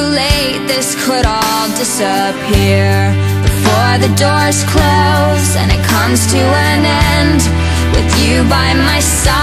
Too late, this could all disappear. Before the doors close and it comes to an end With you by my side.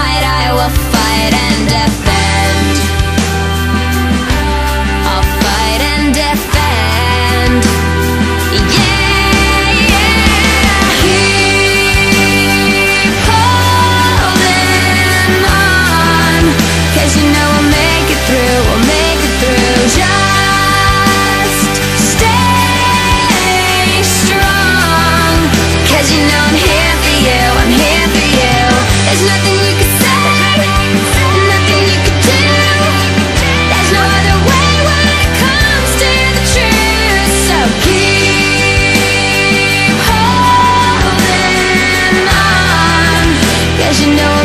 know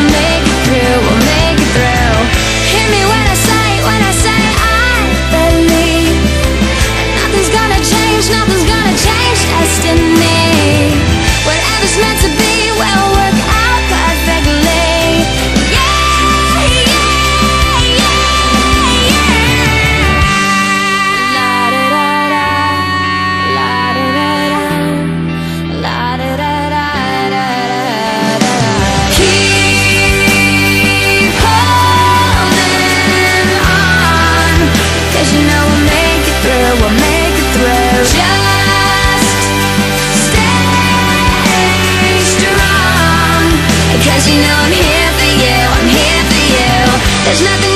There's nothing